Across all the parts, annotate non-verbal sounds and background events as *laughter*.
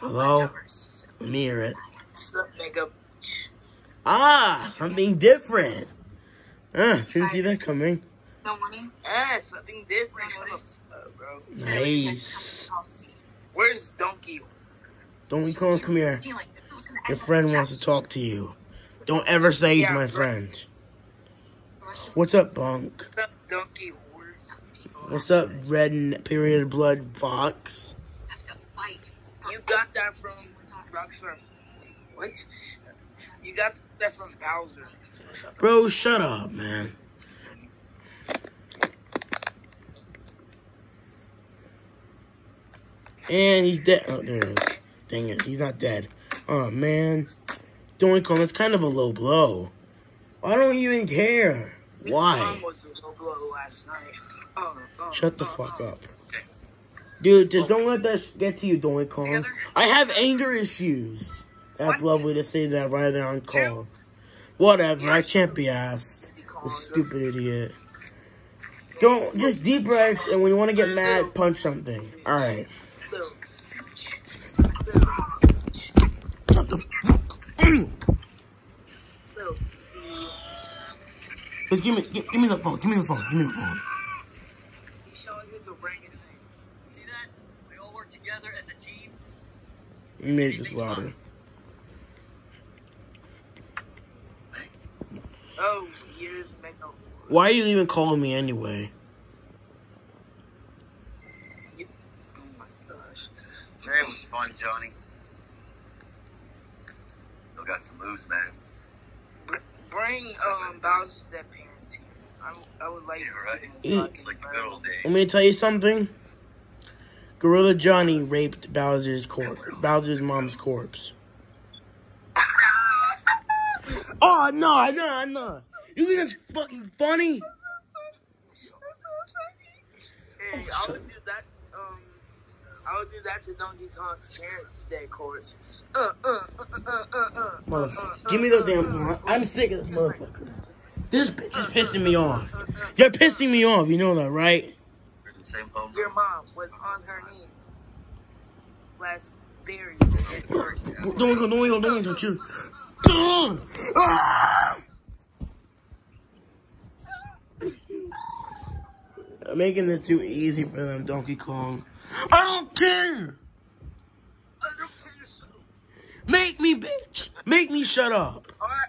Hello? Let me hear it. Ah, something different. Ah, didn't see that coming. No money. Ah, something different. Shut up, bro. Nice. Where's Donkey? Don't we call him? Come here. Your friend wants to talk to you. Don't ever say he's my friend. What's up, Bunk? What's up, Donkey? What's up, red and period blood fox? You got that from Rockstar. What? You got that from Bowser. Bro, shut up, man. And he's dead. Oh, there it is. Dang it, he's not dead. Oh, man. Doink Kong, that's kind of a low blow. I don't even care. Why? Mom was a low blow last night. Uh, uh, Shut the uh, fuck uh. up. Dude, just don't let that get to you, Doink Kong. I have anger issues. That's lovely to say that right there on call. Whatever, I can't be asked. The stupid idiot. Don't, just deep breaths, and when you want to get mad, punch something. Alright. Little, Shut the fuck little, see, Just give me, give, give me the phone, give me the phone, give me the phone. he's showing his orangutan. See that? We all work together as a team. You made this louder. Oh, here's Mega. Why are you even calling me anyway? Oh my gosh. It was fun, Johnny. Still got some moves, man. Br- Bring um Bowser's dead parents here. I, I would like Yeah, to right. see them Eat. It's like the good old days. Let me tell you something. Gorilla Johnny raped Bowser's corpse, Bowser's mom's corpse. Oh no, no, no! You think that's fucking funny? Hey, I would do that. Um, I would do that to Donkey Kong's parents' dead corpse. Uh, uh, uh, uh, uh, uh, uh, Motherfucker, give me the damn. I'm sick of this motherfucker. This bitch is pissing me off. You're pissing me off. You know that, right? We're the same home. Your mom was on her knee. Last buried the dead corpse. Don't go, don't go, don't go, don't you. Ah! I'm making this too easy for them, Donkey Kong. I don't care. I don't care so. Make me, bitch. Make me shut up, Alright,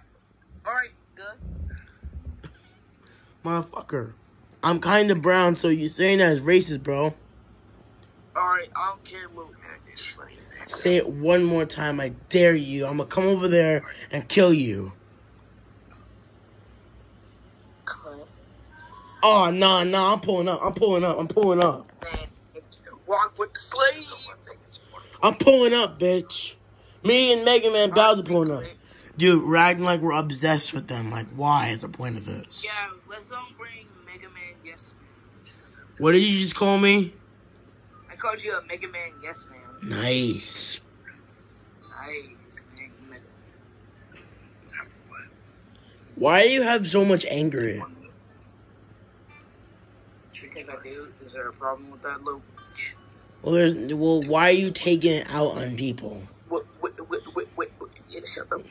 alright, good. motherfucker. I'm kind of brown, so you saying that is racist, bro. Alright, I don't care, little. Say it one more time. I dare you. I'm gonna come over there and kill you. Cunt. Oh no, no, I'm pulling up. I'm pulling up. I'm pulling up. Walk with the slave. I'm pulling up, bitch. Me and Mega Man Bowser pulling up. Dude, we're acting like we're obsessed with them. Like, why is the point of this? Yeah, let's don't bring Mega Man Yes Man. What did you just call me? I called you a Mega Man Yes Man. Nice. Nice. Why do you have so much anger? Because I do. Is there a problem with that little? Well, there's. Well, why are you taking it out on people, What? What? What? Yeah, shut up.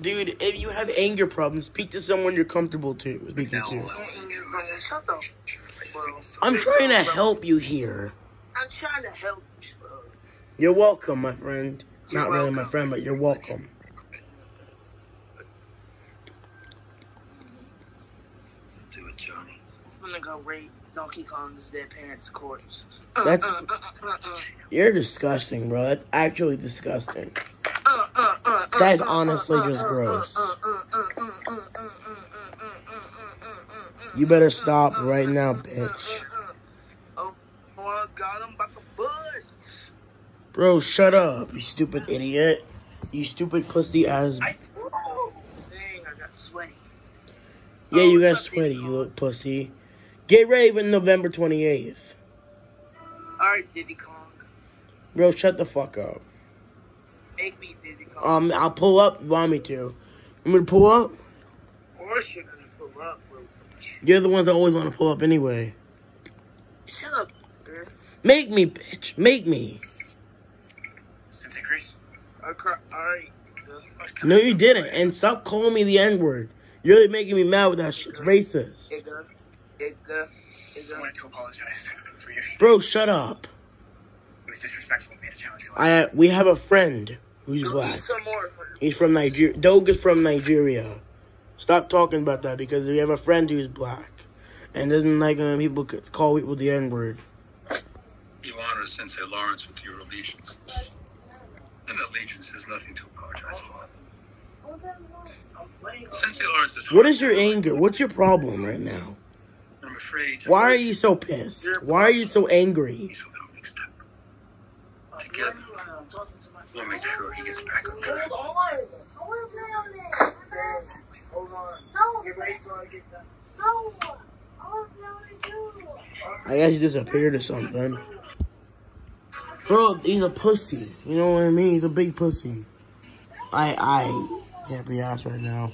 dude? If you have anger problems, speak to someone you're comfortable to speaking to. Shut up. Bro. I'm trying to help you here. I'm trying to help you, bro. You're welcome, my friend. You're Not really my friend, but you're welcome. Do it, Johnny. I'm gonna go rape Donkey Kong's dead parents' corpse. Uh, That's- uh, uh, uh, uh, You're disgusting, bro. That's actually disgusting. That's honestly just gross. You better stop right now, bitch. Bro, shut up, you stupid idiot. You stupid pussy ass. Dang, I got sweaty. Yeah, you got sweaty, you look pussy. Get ready for November 28th. Alright, Diddy Kong. Bro, shut the fuck up. Make me Diddy Kong. Um, I'll pull up. if You want me to? I'm gonna pull up. of course you're gonna pull up, bro. You're the ones that always want to pull up anyway. Shut up, bro. Make me, bitch. Make me. I cry. Alright. No, you didn't. And stop calling me the N word. You're really making me mad with that shit. It's racist. Igga. Igga. I wanted to apologize for your shit. Bro, shut up. It was disrespectful of me to challenge you. I we have a friend who's Do black. some more. He's from Nigeria. Doug is from Nigeria. Stop talking about that because we have a friend who's black and doesn't like when people c- call people the N word. You honor Sensei Lawrence with your allegiance. And allegiance has nothing to apologize for. Sensei Lawrence is What is your anger? What's your problem right now? I'm afraid. Why are you so pissed? Why are you so angry? He's a little mixed up. Together, we'll make sure he gets back on track. Hold on. I guess he disappeared or something. Bro, he's a pussy. You know what I mean? He's a big pussy. I I can't be asked right now.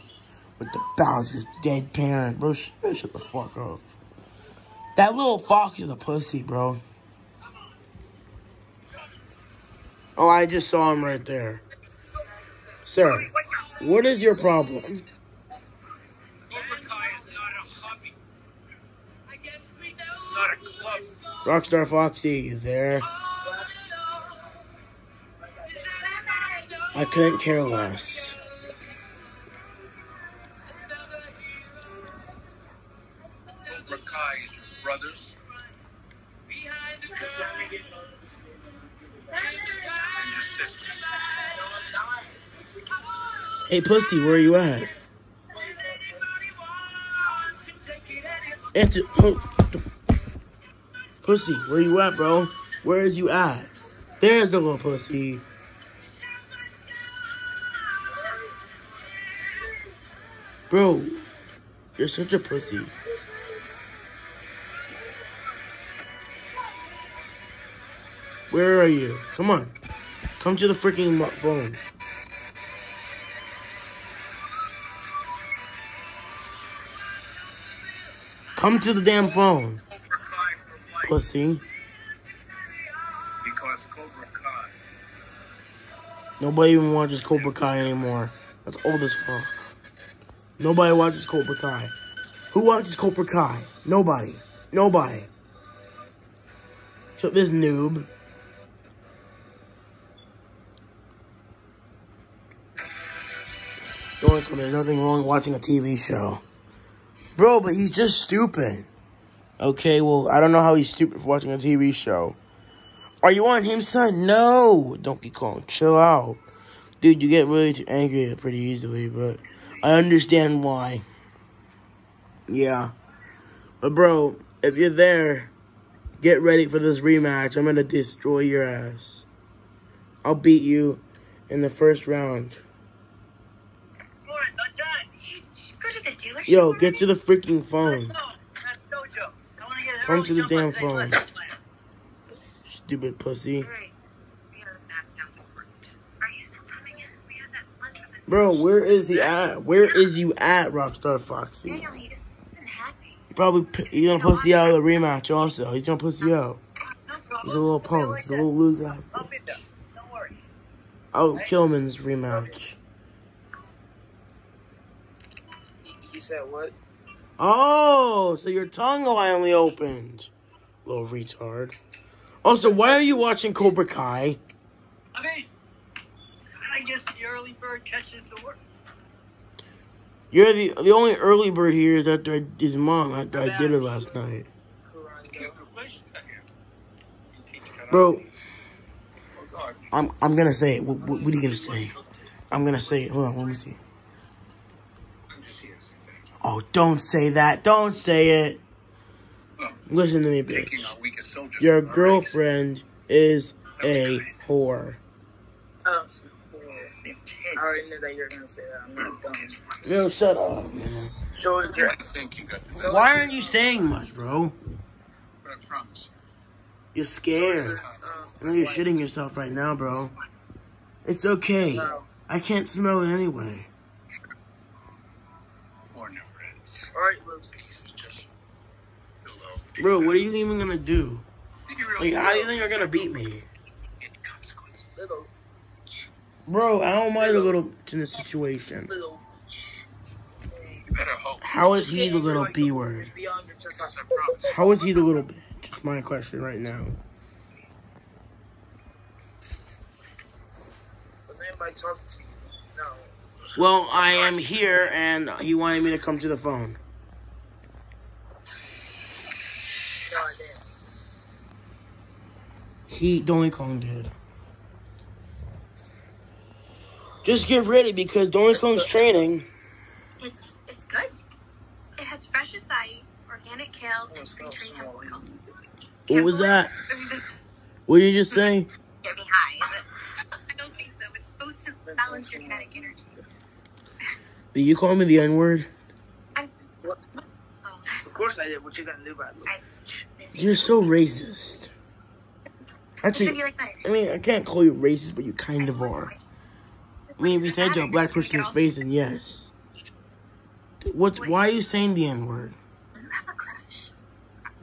With the Bowser's dead parent. Bro, shut, shut the fuck up. That little fox is a pussy, bro. Oh, I just saw him right there. Sir, what is your problem? Rockstar Foxy, you there? I couldn't care less. Hey, pussy, where you at? Answer. Pussy, where you at, bro? Where is you at? There's the little pussy. Bro, you're such a pussy. Where are you? Come on. Come to the freaking phone. Come to the damn phone, Cobra Kai for pussy. Because Cobra Kai Nobody even watches Cobra Kai anymore. That's old as fuck. Nobody watches Cobra Kai. Who watches Cobra Kai? Nobody. Nobody. So this noob. Don't there's nothing wrong watching a TV show. Bro, but he's just stupid. Okay, well, I don't know how he's stupid for watching a TV show. Are you on him, son? No! don't Donkey Kong, chill out. Dude, you get really angry pretty easily, but I understand why. Yeah. But bro, if you're there, get ready for this rematch. I'm gonna destroy your ass. I'll beat you in the first round. Lauren, not done. Just go to the dealership. Yo, get to the freaking phone. No, that's Dojo. I want to get an Come to the damn phone. Stupid pussy. Great. We gotta back down to work. Are you still coming in? We had that lunch with the Bro, where is he at? Where is you at, Rockstar Foxy? He probably he's gonna pussy out of the rematch also. He's gonna pussy out. He's a little punk. He's a little loser. Worry. I'll kill him in this rematch. You said what? Oh, so your tongue finally opened. Little retard. Also, why are you watching Cobra Kai? I mean, I guess the early bird catches the worm. You're the the only early bird here is after I, his mom after I did it last night. Karate you Go. have no place back here. You teach karate. Bro, Oh, I'm I'm gonna say it. What, what, what are you gonna say? I'm gonna say it. Hold on, let me see. I'm just here to say thank you. Oh, don't say that. Don't say it. Well, Listen to me, taking bitch. our soldiers. Your on our ranks. girlfriend is a whore. Oh, I already knew that you were gonna say that. I'm not dumb. Yo, shut up, man. Show us your. I think you. Why aren't you saying much, bro? But I promise. You're scared. Uh, I know you're shitting yourself right now, bro. It's okay. No. I can't smell it anyway. Or no friends. Alright, Luke. Peace is just below. Bro, what are you even gonna do? Like, how do you think you're gonna beat me? Bro, how am I the little in the situation? How is he the little B word? How is he the little bitch? It's my question right now. Well, I am here, and he wanted me to come to the phone. He, Donkey Kong did. Just get ready because Donkey Kong's training. It's it's good. It has fresh acai, organic kale, oh, and It's free not hemp oil. What was that? I mean, this What did you just say? *laughs* get me high, is *laughs* it? I don't think so. It's supposed to balance your kinetic energy. Did you call me the N word? I, What? *laughs* oh, Of course I did. What you gonna do about it? I miss you. You're so racist. It's gonna Actually, like. I mean, I can't call you racist, but you kind of are. I mean, if you said to a black person in the face, then yes. What's, why are you saying the N word? Do you have a crush?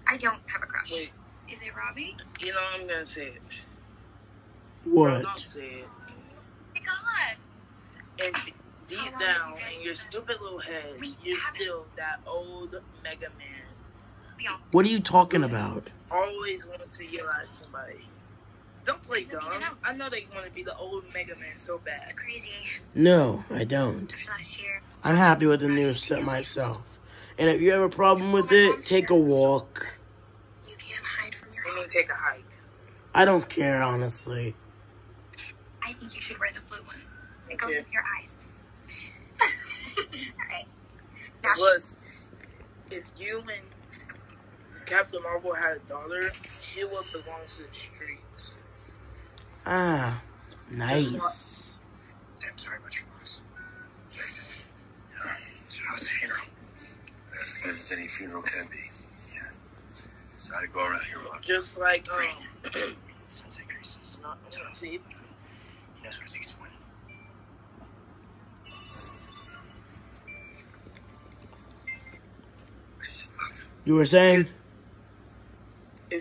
I don't have a crush. Wait. Is it Robbie? You know I'm gonna say it. What? Don't say it. Oh my god. And d- deep down in your stupid little head, you're still that old Mega Man. What are you talking about? Always wanted to yell at somebody. Don't play dumb. I know they want to be the old Mega Man so bad. it's bad. crazy. No, I don't. After last year. I'm happy with the new set myself. And if you have a problem with it, take a walk. You can't hide from your I mean, take a hike. I don't care, honestly. I think you should wear the blue one. It goes Okay. with your eyes. *laughs* Alright. Now she- Plus, if you and Captain Marvel had a daughter, she would belong to the streets. Ah, nice. Damn sorry about your loss. Thanks. Yeah. So how's the funeral? As good as any funeral can be. Yeah. So I go around here with Just like, um, *clears throat* Sensei Kreese's. not, see, He knows what his east. You were saying?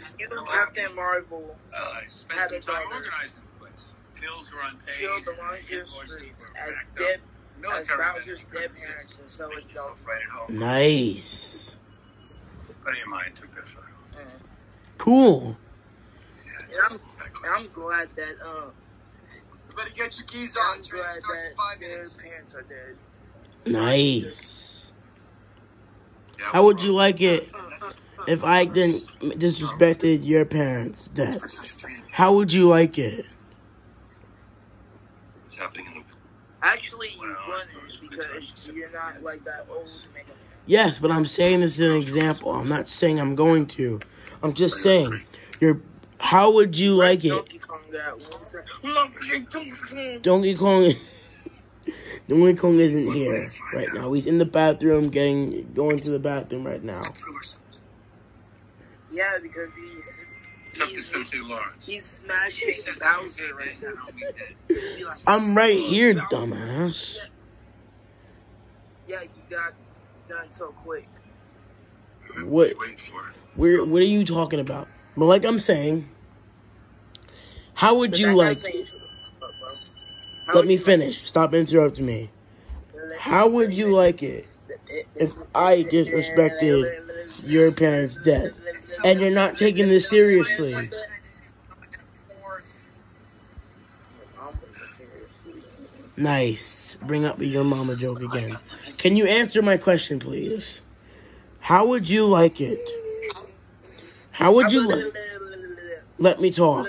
If you and Captain Marvel Uh, I spent Had some a time daughter. organizing the place. Bills were unpaid. she'll belong the invoices streets as racked dead, up. as Military Bowser's dead parents, and so Make is yourself Zelda. right at home. Nice. A buddy of mine took that photo. Mm. Cool. And I'm, I'm glad that, um, You better get your keys I'm glad that their parents are dead. Nice. How would you like it if I didn't disrespected your parents' death? How would you like it? It's happening in the Actually, you wouldn't because you're not like that old Man. Yes, but I'm saying this as an example. I'm not saying I'm going to. I'm just saying, you're. How would you like Where's it? Donkey Kong at when he said, "Donkey Kong." Donkey Kong. *laughs* Donkey Kong isn't here right now. He's in the bathroom, getting going to the bathroom right now. Yeah, because he's Took to he's, Sensei Lawrence. he's smashing Bowser right now. *laughs* Like, I'm right oh, here, dumbass. Yeah, you got done so quick. What? Wait for it. Where? What are you talking about? But like I'm saying, how would But you like? saying- Look, bro. How Let me you finish. Stop interrupting me. How would you like it if I disrespected your parents' death and you're not taking this seriously? Nice. Bring up your mama joke again. Can you answer my question, please? How would you like it? How would you like? Let me talk.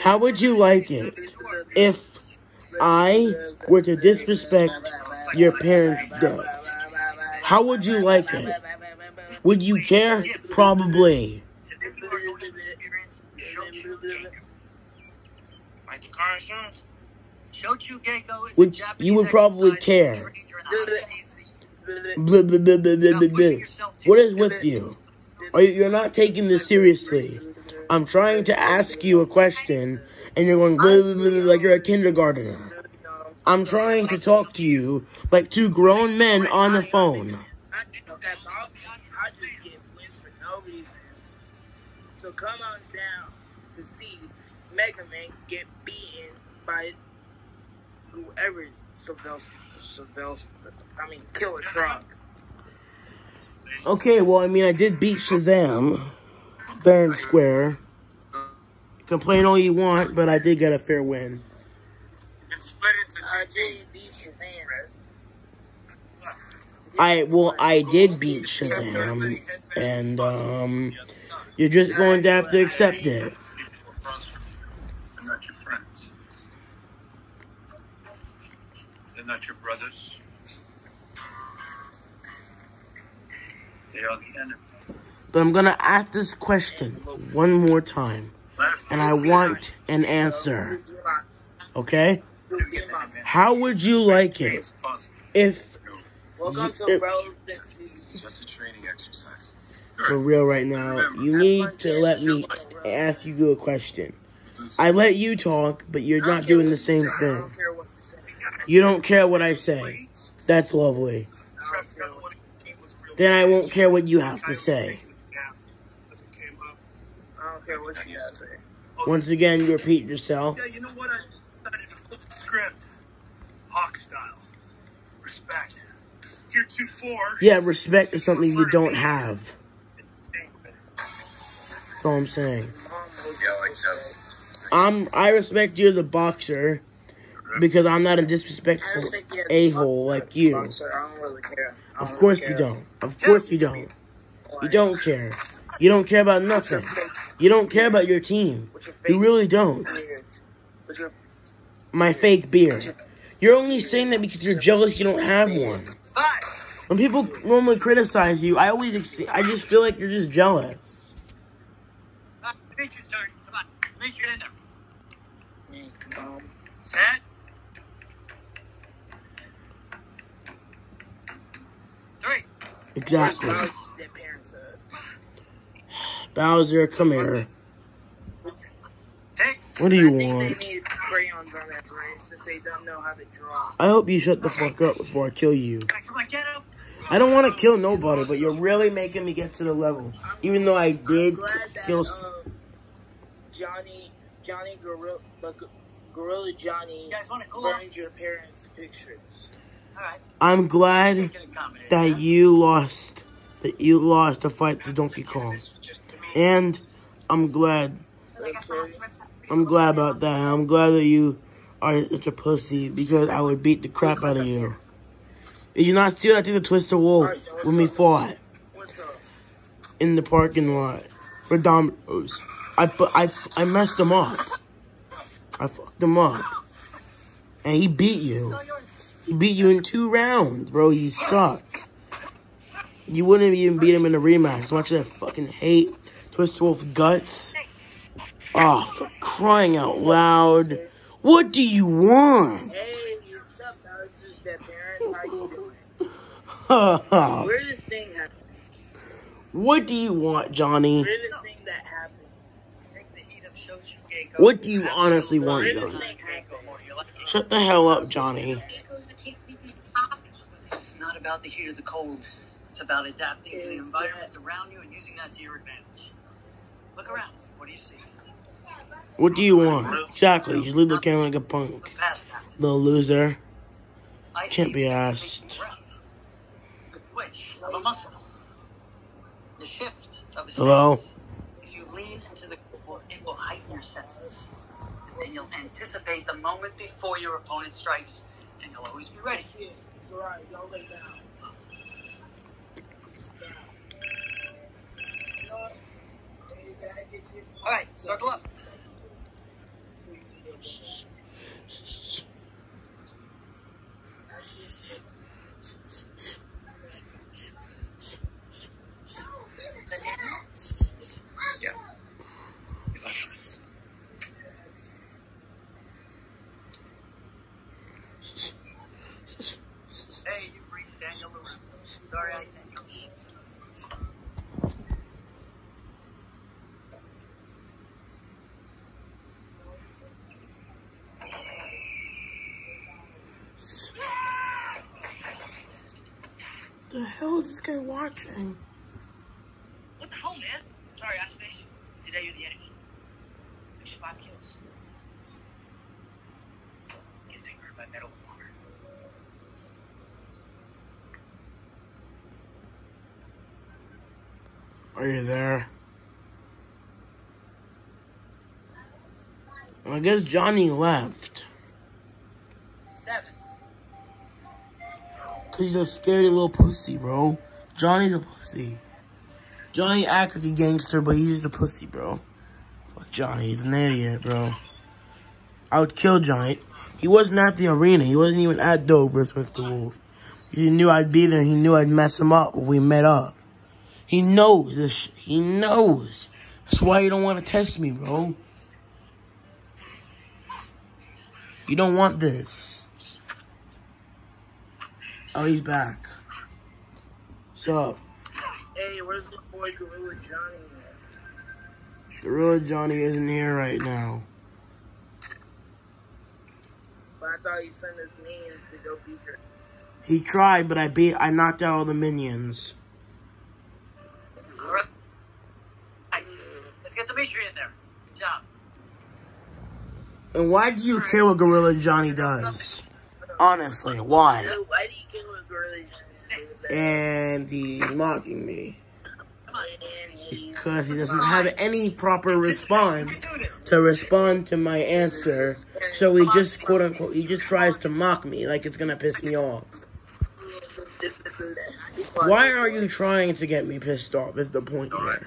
How would you like it if I were to disrespect your parents' death? How would you like it? Would you care? Probably. Like the car insurance? Shochu Gecko is Would- Japanese you would probably care. What is with you? Are you? You're not taking this seriously. I'm trying to ask you a question, and you're going blah, blah, blah, blah, like you're a kindergartner. I'm trying to talk to you like two grown men on the phone. So come on down to see Mega Man get beaten by whoever Sylvester, Sylvester, I mean, Killer Croc. Okay, well, I mean, I did beat Shazam, fair and square. Complain all you want, but I did get a fair win. And split into I two did teams. beat Shazam. I well, I did beat Shazam, and um, you're just going to have to accept it. People across from you. They're not your friends. They're not your brothers. They are the enemy. But I'm gonna ask this question one more time, and I want an answer. Okay? How would you like it if, Welcome to If- Relevancy. It's just a training exercise. For real right now, you need to let me ask you a question? I let you talk, but you're not doing the same thing. don't care what you don't care what I say. That's lovely. I don't care what Then I won't care what you have to say. I don't care what you say. Once again, you repeat yourself. Yeah, you know what? I just decided to flip the script. Hawk style. Respect. Heretofore. Yeah, respect is something you don't have. That's all I'm saying. Mom was Yeah, like so. I'm I respect you as a boxer because I'm not a disrespectful respect you as a hole like you. boxer. I don't really care. I Of course you don't. Of course you don't. You don't care. You don't care about nothing. You don't care about your team. You really don't. beard. With your My fake beard. You're only saying that because you're jealous you don't have one. When people normally criticize you, I always I just feel like you're just jealous. Uh, Demetrius, turn. Come on. Demetrius, get in there. Um, Set. Three. Exactly. Bowser's their parents said. *sighs* Bowser, come here. Six. What do you I think want? they need crayons on that brain since they don't know how to draw. I hope you shut the fuck up before I kill you. Come on, get up. I don't want to kill nobody, but you're really making me get to the level. Even though I did glad that kill. Johnny, Johnny Gorilla, Gorilla Johnny You guys want to cool off? your parents' pictures. All right. I'm glad Get accommodated. that you lost. That you lost the fight to Donkey Kong, This was just to me. and I'm glad. Okay. I'm glad about that. I'm glad that you are such a pussy because I would beat the crap out of you. Did you not see what I did to Twister Wolf when we fought What's up? in the parking lot for Domino's? I I I messed him up. I fucked him up, and he beat you. He beat you in two rounds, bro. You suck. You wouldn't even beat him in a rematch. As I fucking hate Twist Wolf guts. Oh, for crying out loud. What do you want? Hey, what's up, parents? How you doing? what *laughs* Where this thing happen? do you want, Johnny? Where did this thing that happened? Take the heat of Shochigeko. What do you honestly want, Where Johnny? Shut the hell up, Johnny. This is not about the heat or the cold. It's about adapting to the environment around you and using that to your advantage. Look around. What do you see? What do you want? Exactly. You leave the camera like a punk. Look past that. Little loser. Can't be asked. The twitch of a muscle. The shift of a Hello? stance. If you lean into the well, it will heighten your senses. And then you'll anticipate the moment before your opponent strikes, and you'll always be ready. Yeah, it's. Y'all lay down. All right, circle up. Yeah. He's like, Hey, you bring Daniel around. Sorry, I Daniel. The hell is this guy watching? What the hell, man? Sorry, I space. Today you're the enemy. Mission five kills. Gets by metal water. Are you there? I guess Johnny left. Seven. Cause he's a scary little pussy, bro. Johnny's a pussy. Johnny acts like a gangster, but he's just a pussy, bro. Fuck Johnny, he's an idiot, bro. I would kill Johnny. He wasn't at the arena. He wasn't even at Dover's with the Wolf. He knew I'd be there. He knew I'd mess him up when we met up. He knows this. He knows. That's why you don't want to test me, bro. You don't want this. Oh, he's back. What's up? Hey, where's my boy Gorilla Johnny? Gorilla Johnny isn't here right now. But I thought you sent his minions to go beat her. He tried, but I beat. I knocked out all the minions. Let's get Dimitri in there. Good job. And why do you care what Gorilla Johnny does? Honestly, why? Why do you kill a Gorilla Johnny? And he's mocking me because he doesn't have any proper response to respond to my answer. So he just quote unquote he just tries to mock me like it's gonna piss me off. Why are you trying to get me pissed off? Is the point here?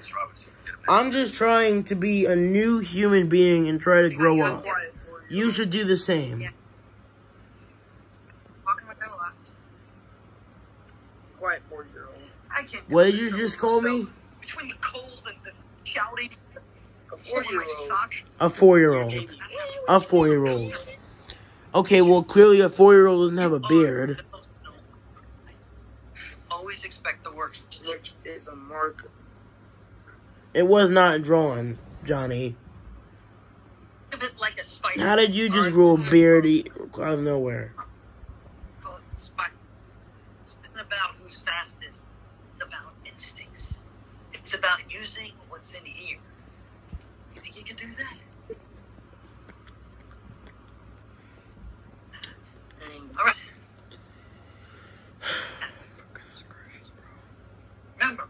I'm just trying to be a new human being and try to grow up. You should do the same. Walking with her left. Quiet four year old. I can't. What did you just call me? Between the cold and the shouting, A four year old. A four year old. A four year old. Okay, well clearly a four year old doesn't have a oh, beard. Always expect the worst. Which is a mark. It was not drawn, Johnny. Think of it like. How did you just grow a beard out of nowhere? Call it the spider. It's not about who's fastest. It's about instincts. It's about using what's in here. You think you can do that? All right. Remember,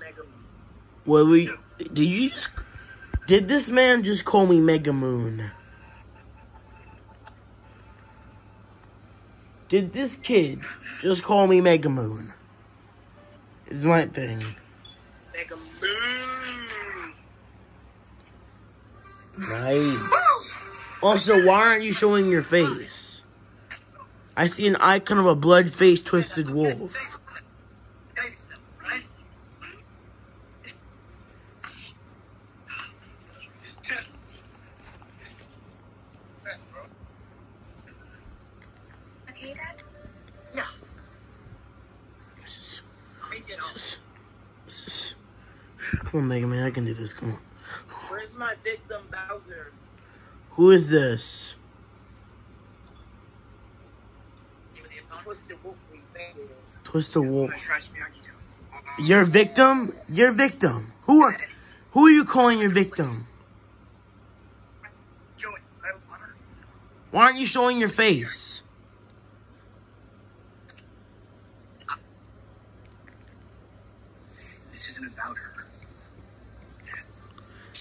Mega Well, we did you just did this man just call me Mega Moon? Did this kid just call me Mega Moon? Is my thing. Mega Moon. Nice. Also, why aren't you showing your face? I see an icon of a blood-faced twisted wolf. baby steps, right? Okay, Dad? Yeah. Make it on. Come on, Mega Man, I can do this. Come on. Where's my victim Bowser? Who is this? Twisted Wolf we think it is. Twisted Wolf. Trust me, I can do it. Your victim? Your victim. Who are who are you calling your victim? Joey, I don't want her. Why aren't you showing your face? This isn't about her.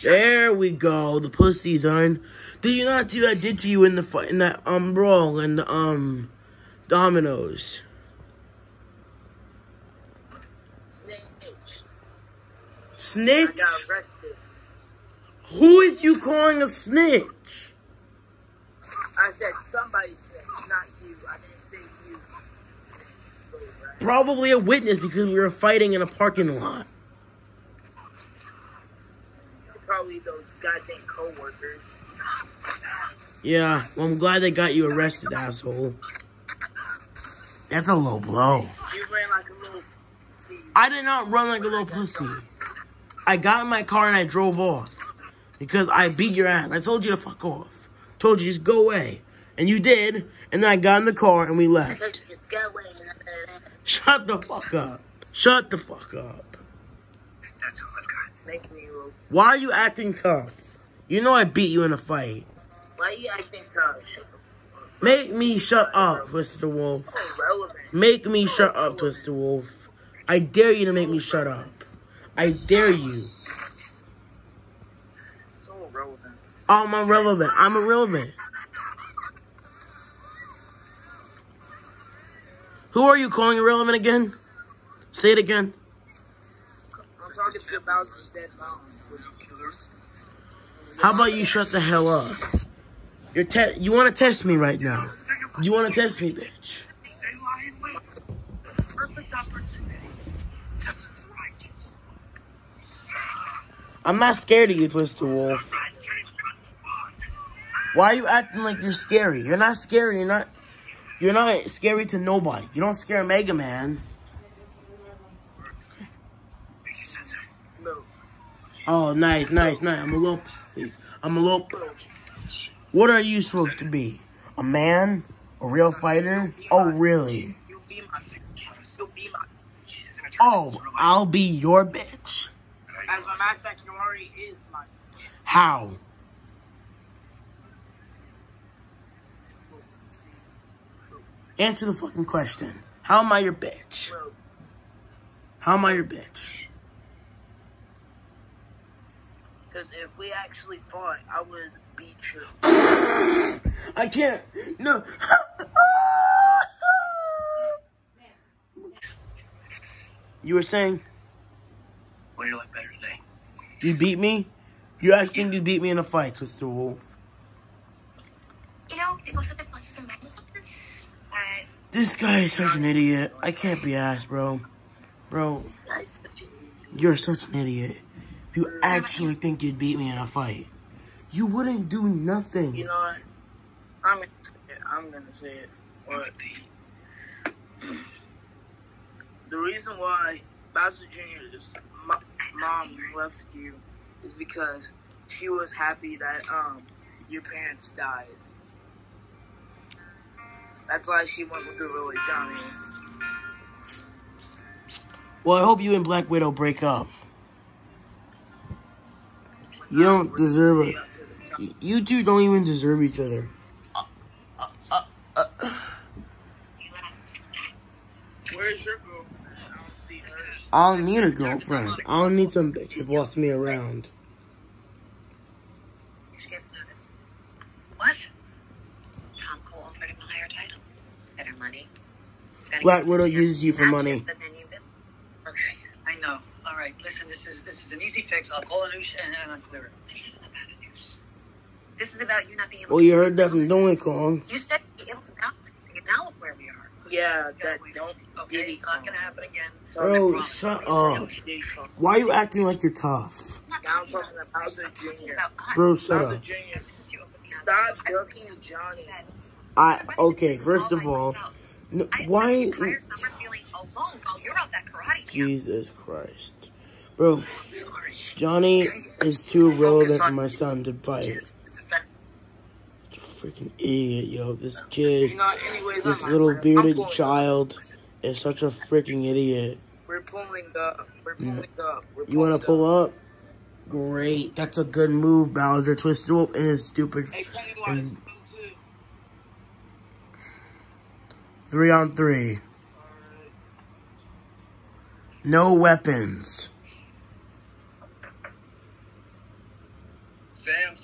There we go. The pussy zone. Did you not do what I did to you in the in that um brawl and the um dominoes? Snitch. Snitch? Who is you calling a snitch? I said somebody snitched, not you. I didn't say you. Probably a witness because we were fighting in a parking lot. Probably those goddamn coworkers. Yeah, well, I'm glad they got you arrested, asshole. That's a low blow. You ran like a little. See, I did not run like a little pussy. I got in my car and I drove off. Because I beat your ass. I told you to fuck off. Told you just go away. And you did. And then I got in the car and we left. just go away. Shut the fuck up. Shut the fuck up. That's all I've got. Make me. Why are you acting tough? You know I beat you in a fight. Why are you acting tough? Make me shut up, Twister Wolf. Make me shut up, Twister Wolf. I dare you to make me shut up. I dare you. So irrelevant. Um, I'm irrelevant. I'm irrelevant. Who are you calling irrelevant again? Say it again. Dead. How about you shut the hell up? You're te- you want to test me right now? You want to test me, bitch? I'm not scared of you, Twister Wolf. Why are you acting like you're scary? You're not scary. You're not. You're not scary to nobody. You don't scare Mega Man. No. Oh, nice, nice, nice. I'm a little pussy. I'm a little. What are you supposed to be? A man? A real fighter? Oh, really? You'll be my. You'll be my. Oh, I'll be your bitch. As a matter of fact, you already is my. How? Answer the fucking question. How am I your bitch? How am I your bitch? Because if we actually fought, I would beat you. I can't. No. you were saying What do you like better today? you beat me? You actually think you beat me in a fight, Twister Wolf? You know, they both have their pluses and minuses. This guy is such an idiot. I can't be asked, bro. Bro, you're such an idiot. If you actually think you'd beat me in a fight, you wouldn't do nothing. You know what? I'm gonna say it. I'm gonna say it. What? *clears throat* The reason why Bowser Jr.'s mo- mom left you is because she was happy that um your parents died. That's why she went with Gorilla Johnny. Well, I hope you and Black Widow break up. You don't deserve it. You two don't even deserve each other. Where's your girlfriend? I don't see her. I don't need a girlfriend. I don't need some bitch to boss me around. You should get to know. What? Tom Cole offered him a higher title. Better money. Black Widow uses you for money. But then you build. Okay, I know. All right, listen. This is this is an easy fix. I'll call and, and I'll clear it. This isn't about a news. This is about you not being able Well, to you heard that from promises. Donkey Kong. You said you'd be able to now, now look where we are. Yeah, that don't Okay, Diddy it's not gonna happen again. Bro, shut up. Diddy Why are you acting like you're tough? I'm not Now I'm talking talking about about Bowser Jr. Bro, shut up. Jr. Since you opened me up. Stop I- ducking Johnny. I okay. First of all, n- I why? entire summer feeling alone you're out that karate. Jesus Christ, bro. Johnny is too relevant for my son to fight. Such a freaking idiot, yo. This kid, You know, anyways, this little bearded child, is such a freaking idiot. We're pulling up. We're pulling up. You want to pull up? Great. That's a good move, Bowser. Twisted Wolf and his stupid Hey, Pennywise, Mm. come too. three on three. No weapons.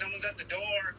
Someone's at the door.